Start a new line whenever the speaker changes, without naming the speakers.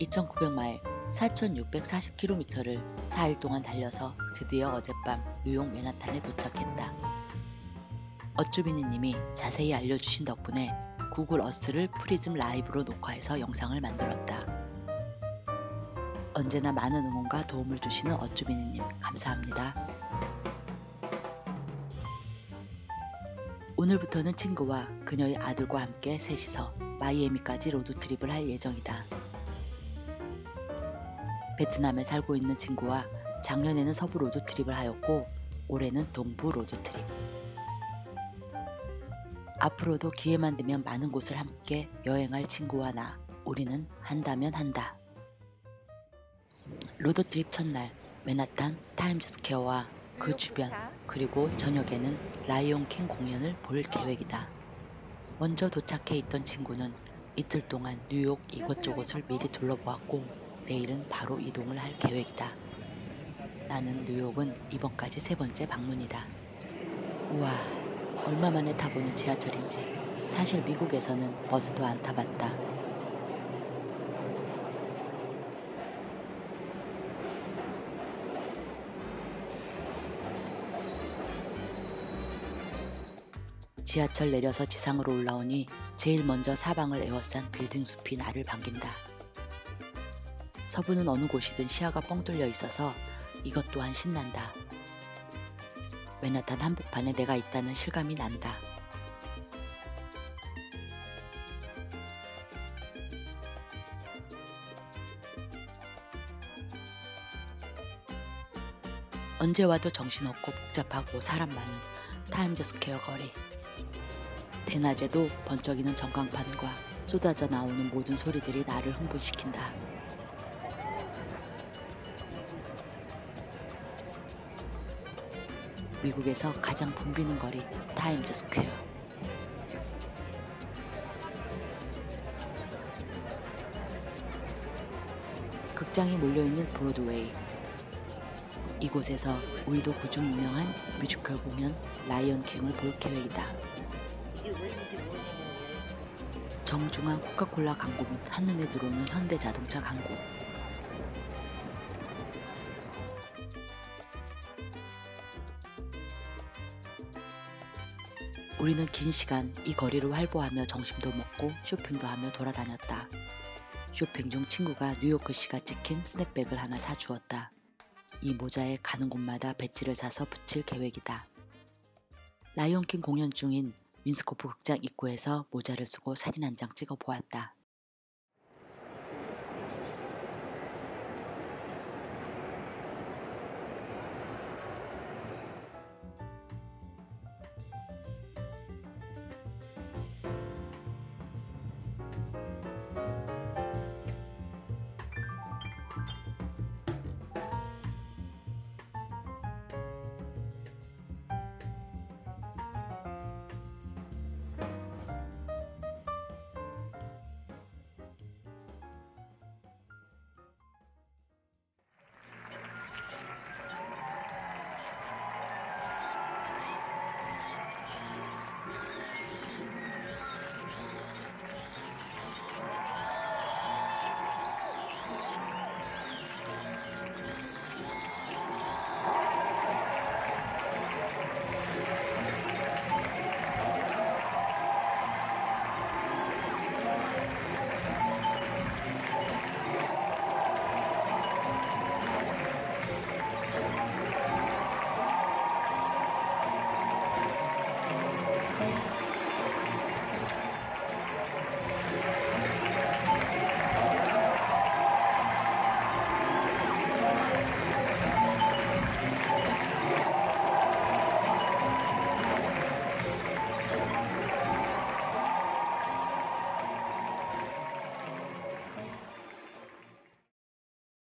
2,900마일 4,640km를 4일 동안 달려서 드디어 어젯밤 뉴욕 맨하탄에 도착했다. 어쭈비니님이 자세히 알려주신 덕분에 구글 어스를 프리즘 라이브로 녹화해서 영상을 만들었다. 언제나 많은 응원과 도움을 주시는 어쭈비니님 감사합니다. 오늘부터는 친구와 그녀의 아들과 함께 셋이서 마이애미까지 road trip을 할 예정이다. 베트남에 살고 있는 친구와 작년에는 서부 road trip을 하였고 올해는 동부 road trip. 앞으로도 기회만 되면 많은 곳을 함께 여행할 친구와 나, 우리는 한다면 한다. road trip 첫날, 맨하탄 타임즈 스퀘어와 그 주변, 그리고 저녁에는 라이온 킹 공연을 볼 계획이다. 먼저 도착해 있던 친구는 이틀 동안 뉴욕 이곳저곳을 미리 둘러보았고 내일은 바로 이동을 할 계획이다. 나는 뉴욕은 이번까지 세 번째 방문이다. 우와, 얼마 만에 타보는 지하철인지. 사실 미국에서는 버스도 안 타봤다. 지하철 내려서 지상으로 올라오니 제일 먼저 사방을 에워싼 빌딩 숲이 나를 반긴다. 서부는 어느 곳이든 시야가 뻥 뚫려 있어서 이것 또한 신난다. 맨하탄 한복판에 내가 있다는 실감이 난다. 언제 와도 정신없고 복잡하고 사람 많은 타임즈 스퀘어 거리. 대낮에도 번쩍이는 전광판과 쏟아져 나오는 모든 소리들이 나를 흥분시킨다. 미국에서 가장 붐비는 거리 타임즈 스퀘어. 극장이 몰려있는 브로드웨이. 이곳에서 우리도 그중 유명한 뮤지컬 공연 라이언 킹을 볼 계획이다. 정중한 코카콜라 광고 및 한눈에 들어오는 현대 자동차 광고. 우리는 긴 시간 이 거리를 활보하며 점심도 먹고 쇼핑도 하며 돌아다녔다. 쇼핑 중 친구가 뉴욕 글씨가 찍힌 스냅백을 하나 사주었다. 이 모자에 가는 곳마다 배지를 사서 붙일 계획이다. 라이온킹 공연 중인 민스코프 극장 입구에서 모자를 쓰고 사진 한 장 찍어 보았다.